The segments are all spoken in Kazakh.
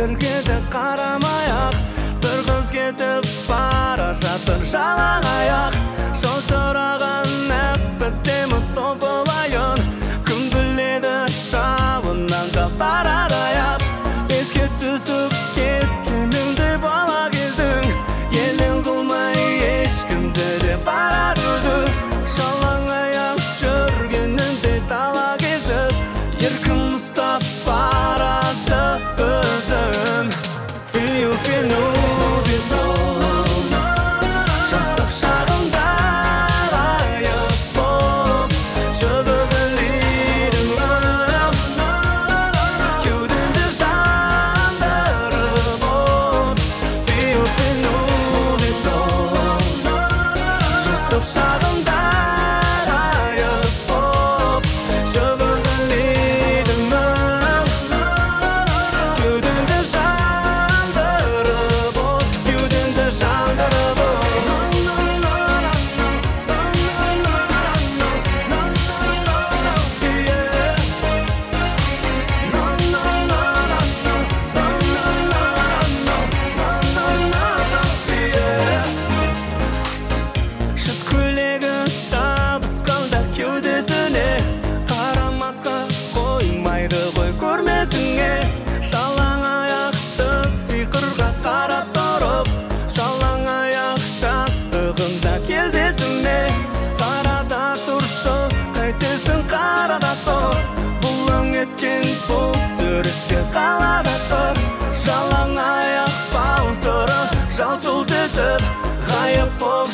سرگه ده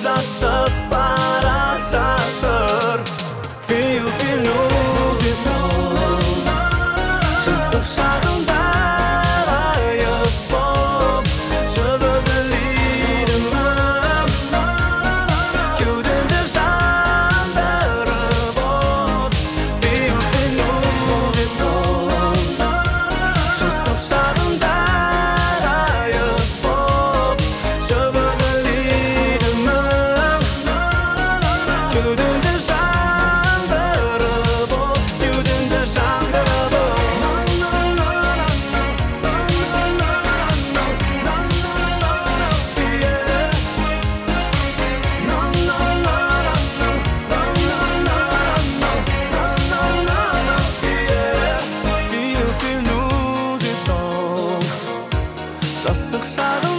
just жастық шағым